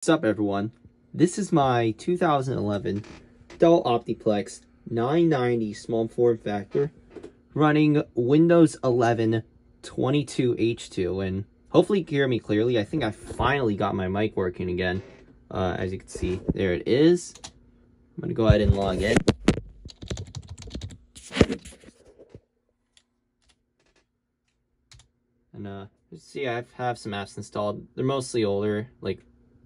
What's up everyone? This is my 2011 Dell Optiplex 990 small form factor running Windows 11 22H2 and hopefully you hear me clearly. I think I finally got my mic working again. Uh, as you can see, there it is. I'm gonna go ahead and log in. And uh, see I have some apps installed. They're mostly older, like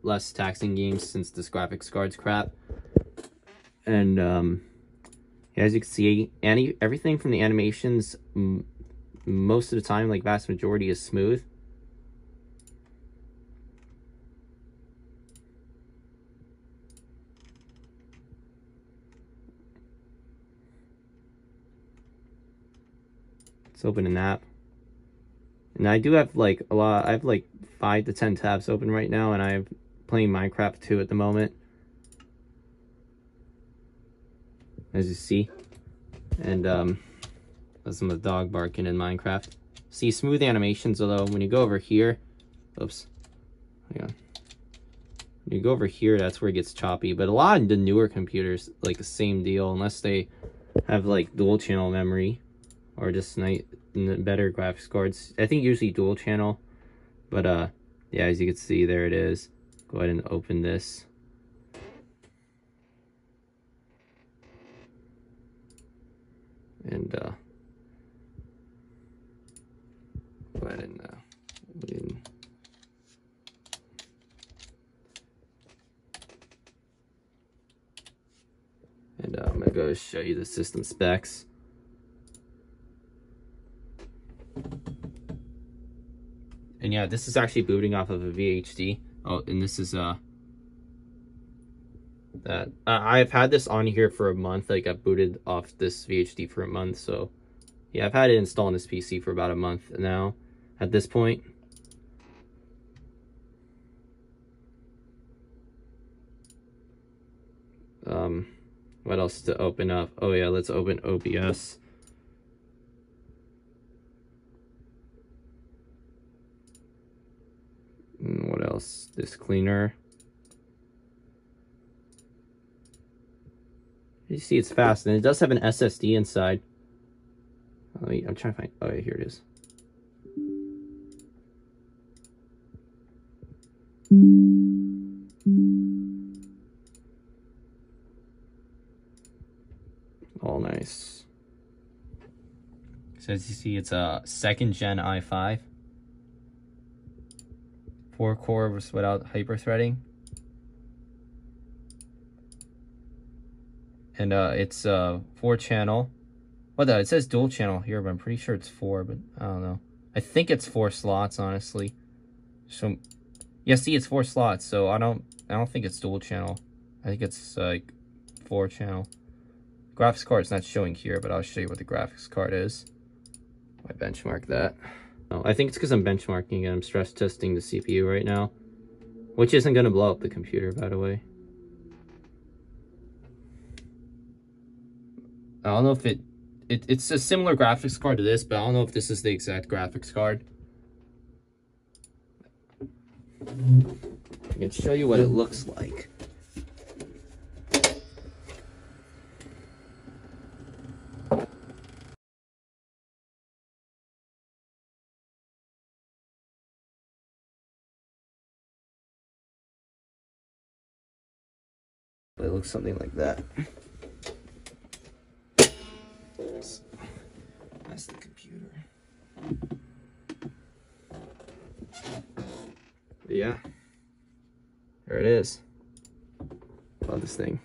less taxing games since this graphics card's crap. And um, as you can see, any everything from the animations, most of the time, like vast majority, is smooth. Let's open an app. And I do have like a lot, I have like five to 10 tabs open right now and I have playing Minecraft 2 at the moment. As you see. And um, that's some of the dog barking in Minecraft. See smooth animations, although when you go over here, oops, hang on. When you go over here, that's where it gets choppy. But a lot of the newer computers, like the same deal, unless they have like dual channel memory or just night better graphics cards. I think usually dual channel, but uh, yeah, as you can see, there it is go ahead and open this. And uh, go ahead and uh, win. And uh, I'm gonna go show you the system specs. And yeah, this is actually booting off of a VHD. Oh, and this is uh that uh, I've had this on here for a month. Like I booted off this VHD for a month, so yeah, I've had it installed on this PC for about a month now. At this point. Um, what else to open up? Oh yeah, let's open OBS. And what else? This cleaner. You see it's fast, and it does have an SSD inside. Oh, I'm trying to find, oh yeah, here it is. All nice. So as you see, it's a second gen i5 four cores without hyperthreading. And uh, it's uh, four channel. What the? it says dual channel here, but I'm pretty sure it's four, but I don't know. I think it's four slots, honestly. So, yeah, see, it's four slots, so I don't, I don't think it's dual channel. I think it's like four channel. Graphics card's not showing here, but I'll show you what the graphics card is. I benchmark that. Oh, I think it's because I'm benchmarking and I'm stress testing the CPU right now. Which isn't going to blow up the computer, by the way. I don't know if it, it... It's a similar graphics card to this, but I don't know if this is the exact graphics card. I can show you what it looks like. It looks something like that. That's the computer. But yeah. There it is. Love this thing.